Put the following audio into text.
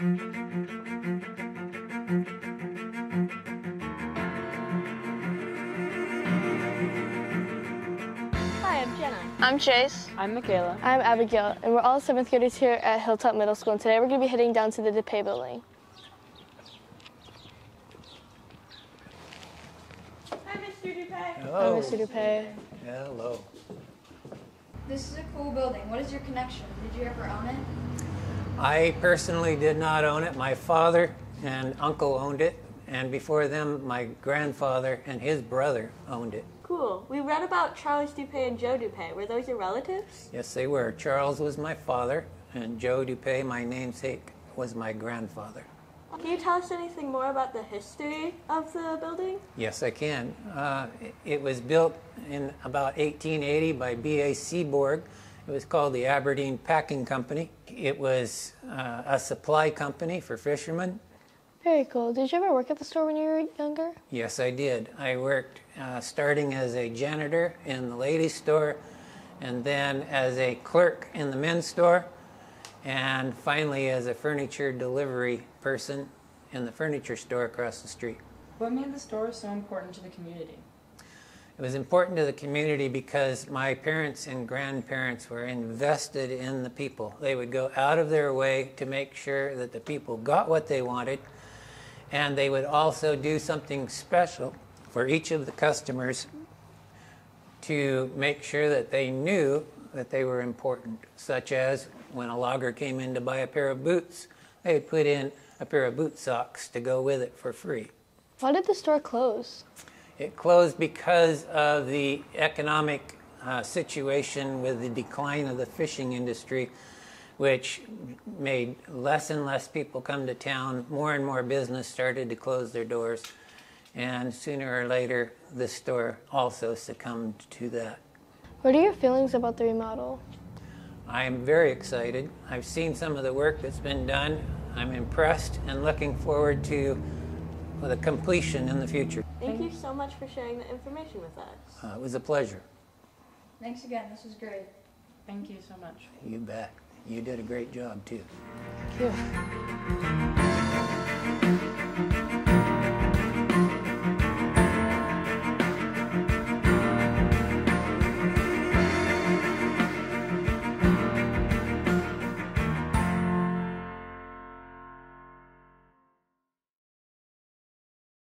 Hi, I'm Jenna. I'm Chase. I'm Michaela. I'm Abigail, and we're all seventh graders here at Hilltop Middle School. And today we're going to be heading down to the Doupe building. Hi, Mr. Doupe. Hi, Mr. Doupe. Hello. This is a cool building. What is your connection? Did you ever own it? I personally did not own it. My father and uncle owned it, and before them, my grandfather and his brother owned it. Cool. We read about Charles Doupe and Joe Doupe. Were those your relatives? Yes, they were. Charles was my father, and Joe Doupe, my namesake, was my grandfather. Can you tell us anything more about the history of the building? Yes, I can. Uh, it- was built in about 1880 by B.A. Seaborg. It was called the Aberdeen Packing Company. It was uh, a supply company for fishermen. Very cool. Did you ever work at the store when you were younger? Yes, I did. I worked uh, starting as a janitor in the ladies' store, and then as a clerk in the men's store, and finally as a furniture delivery person in the furniture store across the street. What made the store so important to the community? It was important to the community because my parents and grandparents were invested in the people. They would go out of their way to make sure that the people got what they wanted, and they would also do something special for each of the customers to make sure that they knew that they were important, such as when a logger came in to buy a pair of boots, they would put in a pair of boot socks to go with it for free. Why did the store close? It closed because of the economic uh, situation with the decline of the fishing industry, which made less and less people come to town. More and more business started to close their doors. And sooner or later, the store also succumbed to that. What are your feelings about the remodel? I'm very excited. I've seen some of the work that's been done. I'm impressed and looking forward to the completion in the future. Thank you so much for sharing the information with us. Uh, it was a pleasure. Thanks again. This was great. Thank you so much. You bet. You did a great job, too. Thank you.